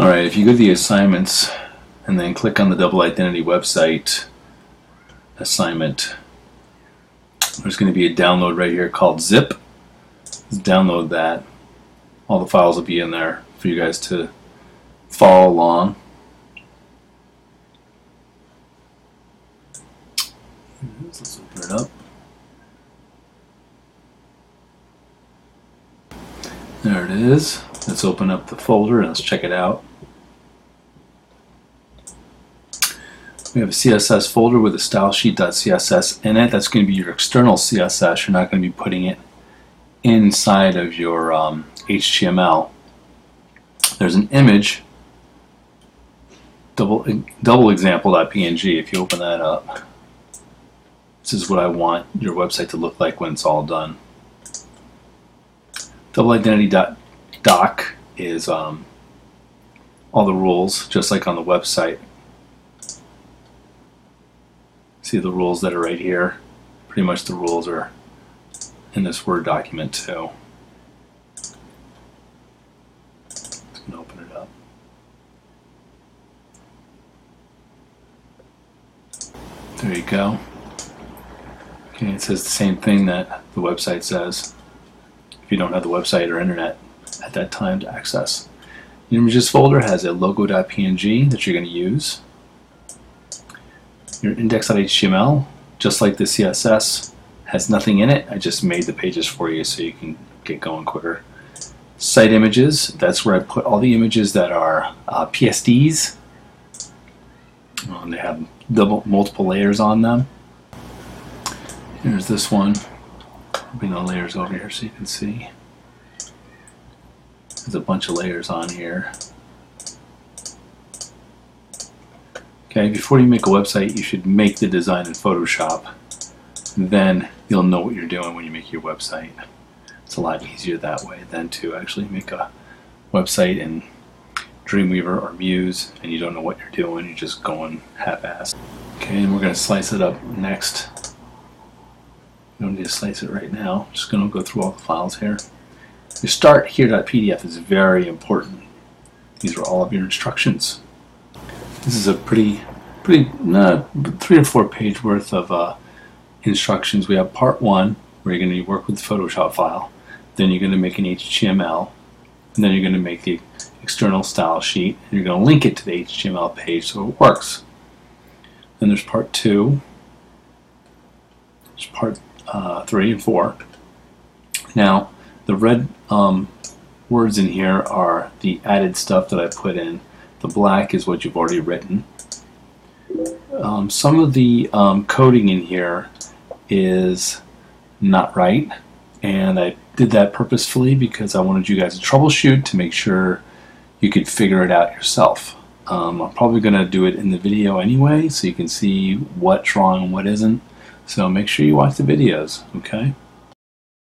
Alright, if you go to the assignments and then click on the double identity website assignment, there's going to be a download right here called zip. Download that. All the files will be in there for you guys to follow along. Let's open it up. There it is. Let's open up the folder and let's check it out. We have a CSS folder with a stylesheet.css in it. That's going to be your external CSS. You're not going to be putting it inside of your um, HTML. There's an image, double, double example.png. If you open that up, this is what I want your website to look like when it's all done. Double identity.doc is um, all the rules, just like on the website. See the rules that are right here? Pretty much the rules are in this Word document too. Gonna open it up. There you go. Okay, it says the same thing that the website says if you don't have the website or internet at that time to access. The images folder has a logo.png that you're going to use. Your index.html, just like the CSS, has nothing in it. I just made the pages for you so you can get going quicker. Site images, that's where I put all the images that are uh, PSDs. They have double, multiple layers on them. Here's this one. Bring the layers over here so you can see. There's a bunch of layers on here. Okay, before you make a website, you should make the design in Photoshop. Then you'll know what you're doing when you make your website. It's a lot easier that way than to actually make a website in Dreamweaver or Muse and you don't know what you're doing, you're just going half-assed. Okay, and we're going to slice it up next. We don't need to slice it right now. Just going to go through all the files here. Your start here.pdf is very important. These are all of your instructions. This is a pretty, pretty, uh, three or four page worth of uh, instructions. We have part one, where you're going to work with the Photoshop file. Then you're going to make an HTML. And then you're going to make the external style sheet. And you're going to link it to the HTML page so it works. Then there's part two. There's part uh, three and four. Now, the red um, words in here are the added stuff that I put in. The black is what you've already written. Um, some of the um, coding in here is not right, and I did that purposefully because I wanted you guys to troubleshoot to make sure you could figure it out yourself. Um, I'm probably going to do it in the video anyway, so you can see what's wrong and what isn't. So make sure you watch the videos, okay?